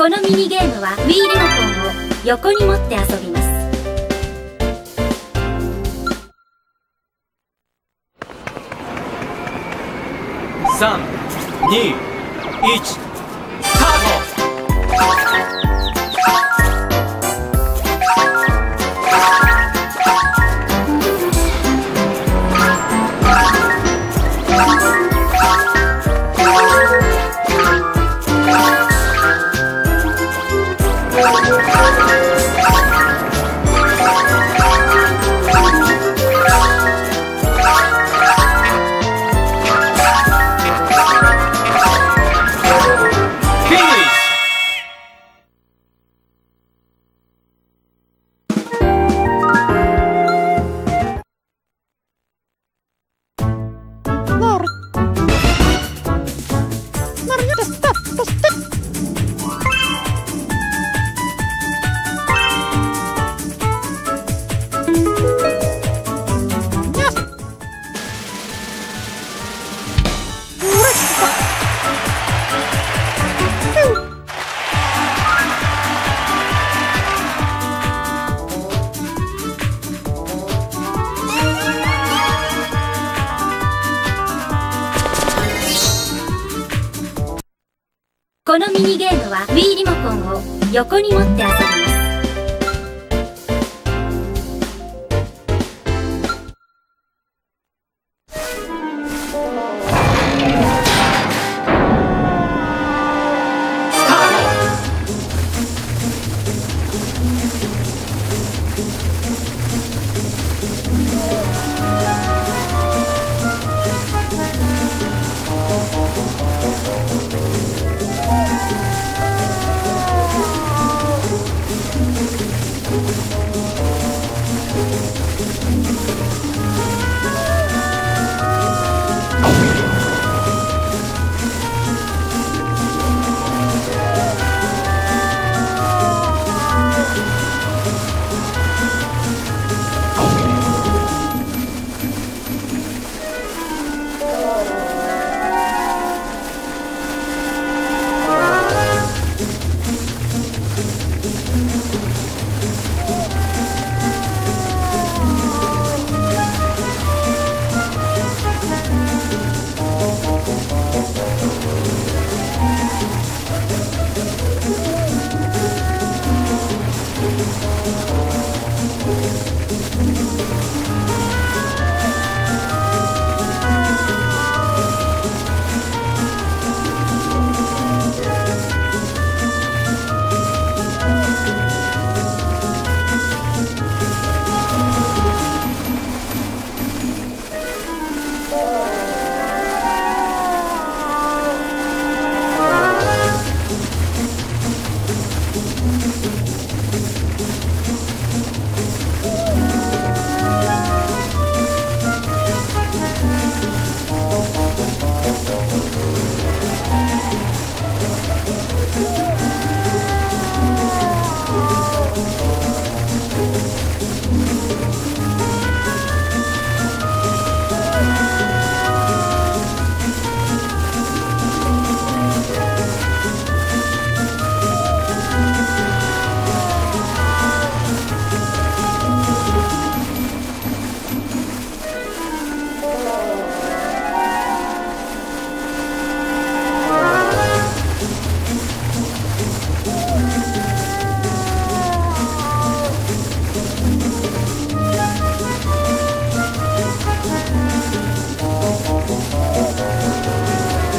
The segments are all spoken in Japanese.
このミニゲームは Wii リモコンを横に持って遊びます。3 2 1スタート!このミニゲームは Wii リモコンを横に持って遊びます。Música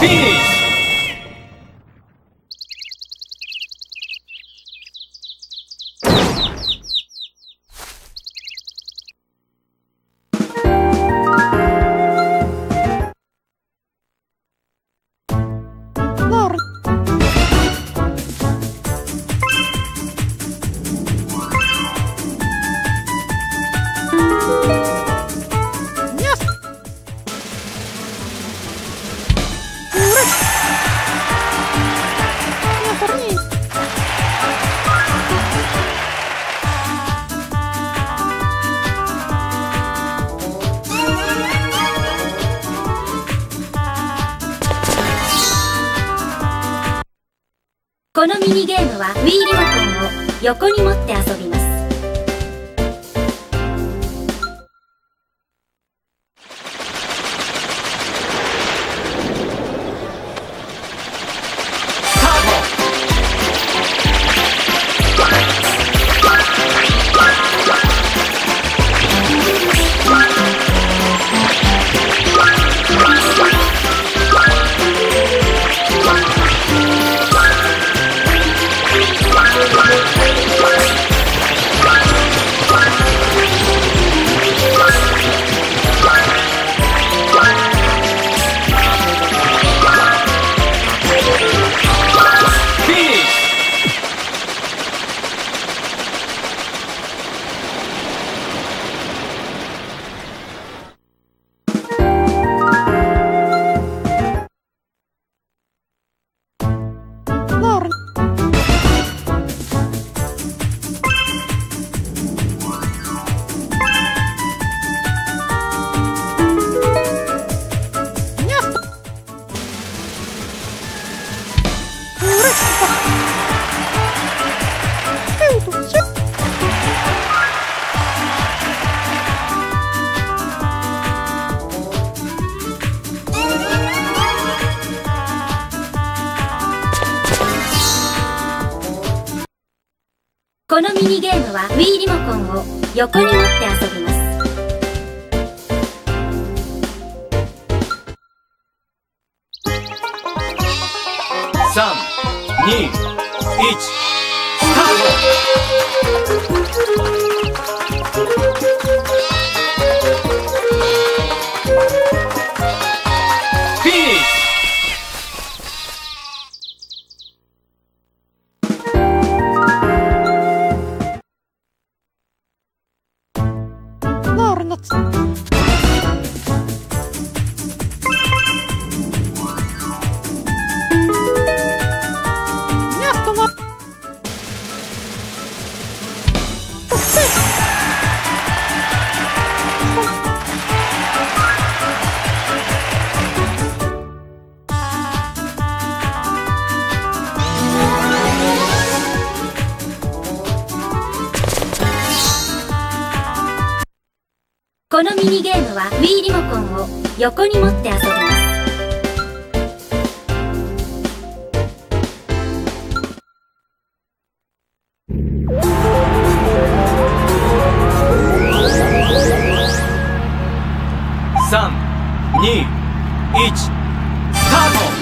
Phoenix. このミニゲームは Wii リモコンを横に持って遊びます。このミニゲームは Wii リモコンを横に持って遊びます。321、スタート。out. このミニゲームは Wii リモコンを横に持って遊びます。三、二、一、スタート。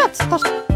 Cut. Start.